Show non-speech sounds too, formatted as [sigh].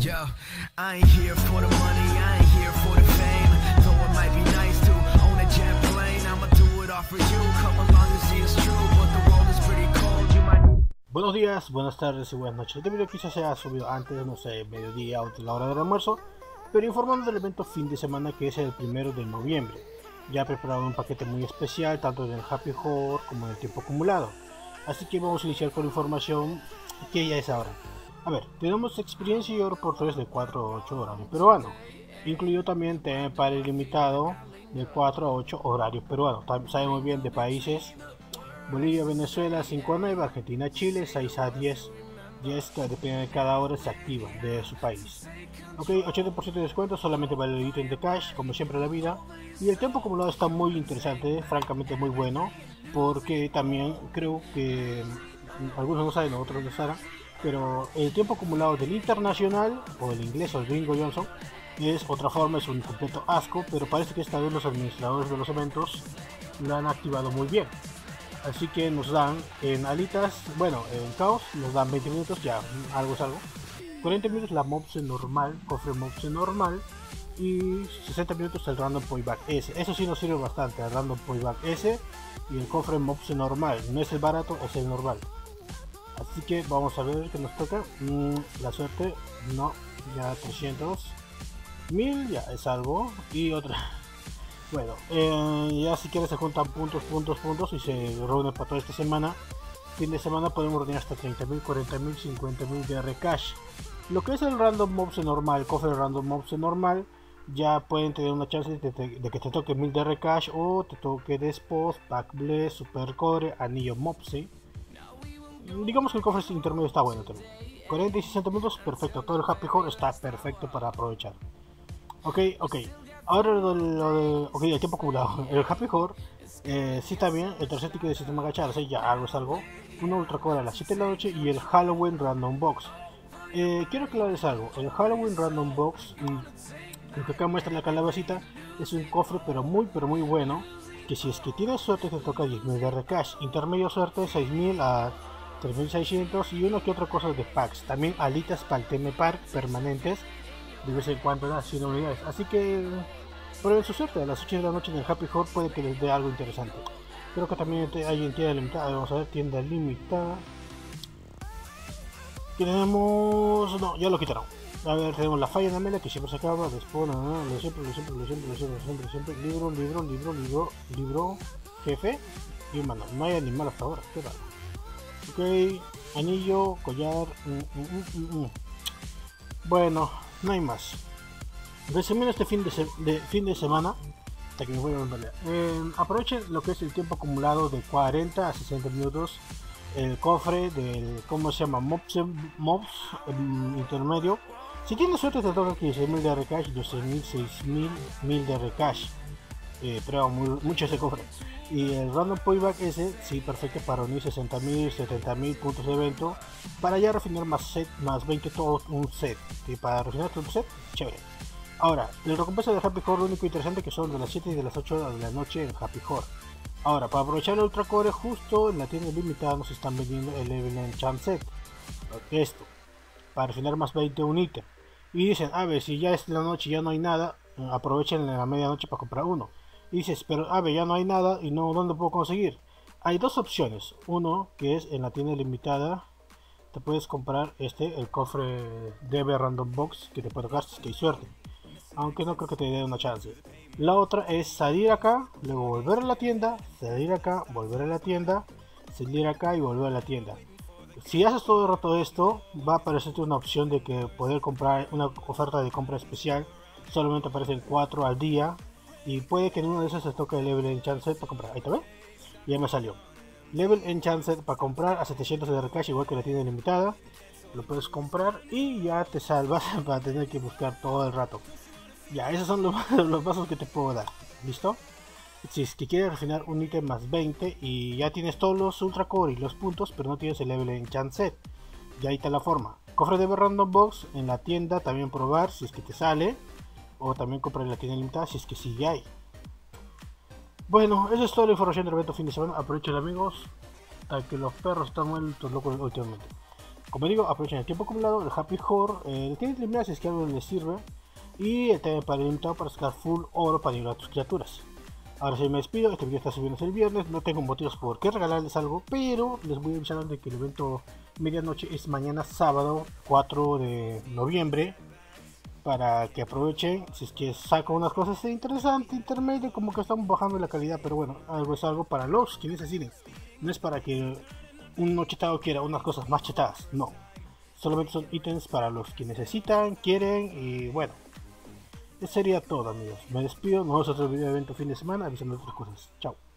Yo, I ain't here for the money, I ain't here for the fame. Though might be nice to own a jet plane, I'ma do it all for you. Come along and see it's true, but the world is pretty cold. You might. Buenos días, buenas tardes y buenas noches. Este video quizás se ha subido antes, no sé, mediodía o la hora del almuerzo, pero informando del evento fin de semana que es el primero de noviembre. Ya he preparado un paquete muy especial, tanto en el Happy Hour como en el tiempo acumulado. Así que vamos a iniciar con información que ya es ahora. A ver, tenemos experiencia y oro por 3 de 4 a 8 horario peruano. Incluido también tema para ilimitado de 4 a 8 horario peruano. También sabemos bien de países Bolivia, Venezuela 5 a 9, Argentina, Chile 6 a 10. 10 que depende de cada hora se activa de su país. Ok, 80% de descuento, solamente vale el ítem de cash, como siempre en la vida. Y el tiempo acumulado está muy interesante, francamente muy bueno, porque también creo que mm, algunos no saben, otros no saben, pero el tiempo acumulado del internacional, o el inglés o el gringo Johnson, es otra forma, es un completo asco, pero parece que esta vez los administradores de los eventos lo han activado muy bien. Así que nos dan en alitas, bueno, en caos nos dan 20 minutos, ya algo es algo. 40 minutos la mobse normal, cofre mobse normal. Y 60 minutos el random playback S. Eso sí nos sirve bastante, el random playback S y el cofre mobse normal. No es el barato, es el normal. Así que vamos a ver qué nos toca. Mm, la suerte, no, ya 300. 1000 ya es algo. Y otra. [laughs] Bueno, eh, ya si quieres se juntan puntos, puntos, puntos y se reúne para toda esta semana. Fin de semana podemos reunir hasta 30.000, 40.000, 50.000 de R cash. Lo que es el random mobs normal, cofre random mobs normal, ya pueden tener una chance de, que te toque 1000 de R cash o te toque Despos, Pack Bless, Super Core, Anillo Mopsy. Digamos que el cofre intermedio está bueno también. 40 y 60 minutos, perfecto. Todo el Happy Hour está perfecto para aprovechar. Ok, ok. Ahora lo de, de- ok, el tiempo acumulado. [laughs] El Happy Hour, eh, sí está bien. El tercer ticket de sistema así ya algo es algo. Una Ultra Core a las 7 de la noche y el Halloween Random Box. Eh, quiero aclararles algo. El Halloween Random Box, mm, lo que acá muestra la calabacita, es un cofre pero muy pero muy bueno. Que si es que tienes suerte te toca 10.000 de recash. Intermedio suerte 6.000 a 3600 y uno que otra cosa de packs. También alitas para el TM Park permanentes. De vez en cuando da 100 unidades. Así que prueben su suerte. A las 8 de la noche en el Happy Hour puede que les dé algo interesante. Creo que también hay en tienda limitada. Vamos a ver, tienda limitada. Tenemos. No, ya lo quitaron. A ver, tenemos la falla de Amelia que siempre se acaba. Después, lo siempre, lo siempre, lo siempre, siempre, siempre, siempre. Libro, libro, libro, libro, libro, jefe y humano. No hay animal hasta ahora, qué. Ok, anillo, collar. mm, mm, mm, mm, mm. Bueno, no hay más. Resumiendo este fin de, fin de semana, hasta que me voy a. Eh, aprovechen lo que es el tiempo acumulado de 40 a 60 minutos. El cofre del, ¿cómo se llama? Mobs, mobs em, intermedio. Si tienes suerte te toca 15.000 de recash, 12.000, 6.000, 1000 de recash. Eh, pero muy- mucho ese cofre. Y el random payback ese, sí, perfecto para unir 60.000, 70.000 puntos de evento. Para ya refinar más set, más 20 todo un set. Y para refinar todo un set, chévere. Ahora, el recompensa de Happy Hour, lo único interesante que son de las 7 y de las 8 de la noche en Happy Hour. Ahora, para aprovechar el Ultra Core, justo en la tienda limitada nos están vendiendo el Level Enchant Set. Esto, para refinar más 20 un ítem. Y dicen, a ver, si ya es la noche y ya no hay nada, aprovechen la medianoche para comprar uno. Y dices, pero a ver, ya no hay nada y no, ¿dónde puedo conseguir? Hay dos opciones. Uno, que es en la tienda limitada, te puedes comprar este, el cofre DB Random Box, que te puede tocar si hay suerte. Aunque no creo que te dé una chance. La otra es salir acá, luego volver a la tienda, salir acá, volver a la tienda, salir acá y volver a la tienda. Si haces todo el rato esto, va a aparecerte una opción de que poder comprar una oferta de compra especial. Solamente aparecen 4 al día. Y puede que en uno de esos se toque el Level Enchant Set para comprar. Ahí está, ¿ven? Ya me salió. Level Enchant Set para comprar a 700 de recash, igual que la tienda limitada. Lo puedes comprar y ya te salvas [laughs] para tener que buscar todo el rato. Ya, esos son los, [laughs] los pasos que te puedo dar. ¿Listo? Si es que quieres refinar un ítem más 20 y ya tienes todos los Ultra Core y los puntos, pero no tienes el level Enchant Set. Ya ahí está la forma. Cofre de Random Box en la tienda también probar si es que te sale. O también comprar en la tienda limitada si es que sí hay. Bueno, eso es toda la información del evento fin de semana. Aprovechen amigos. Hasta que los perros están muertos locos últimamente. Como digo, aprovechen el tiempo acumulado, el Happy Horror, eh, tienen eliminar si es que algo les sirve. Y el tema para limitado para sacar full oro para ayudar a tus criaturas. Ahora sí me despido, este video está subiendo el viernes, no tengo motivos por qué regalarles algo, pero les voy a avisar de que el evento medianoche es mañana sábado 4 de noviembre para que aprovechen si es que saco unas cosas interesantes, intermedio, como que estamos bajando la calidad, pero bueno, algo es algo para los que necesiten, no es para que un no chetado quiera unas cosas más chetadas, no, solamente son ítems para los que necesitan, quieren y bueno, eso sería todo amigos, me despido, nos vemos otro video de evento fin de semana avisando otras cosas, chao.